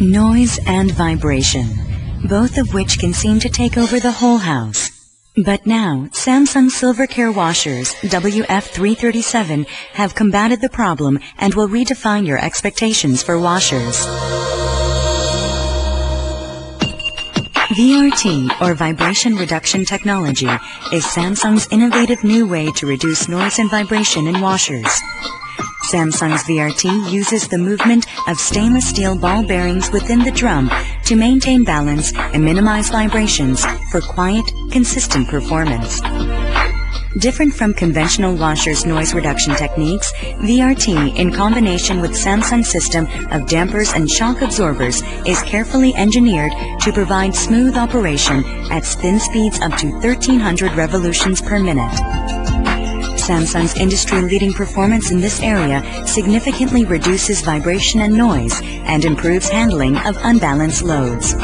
Noise and vibration, both of which can seem to take over the whole house. But now, Samsung Silvercare washers WF337 have combated the problem and will redefine your expectations for washers. VRT, or Vibration Reduction Technology, is Samsung's innovative new way to reduce noise and vibration in washers. Samsung's VRT uses the movement of stainless steel ball bearings within the drum to maintain balance and minimize vibrations for quiet, consistent performance. Different from conventional washers noise reduction techniques, VRT in combination with Samsung's system of dampers and shock absorbers is carefully engineered to provide smooth operation at spin speeds up to 1300 revolutions per minute. Samsung's industry-leading performance in this area significantly reduces vibration and noise and improves handling of unbalanced loads.